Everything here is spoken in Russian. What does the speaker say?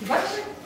Бачите.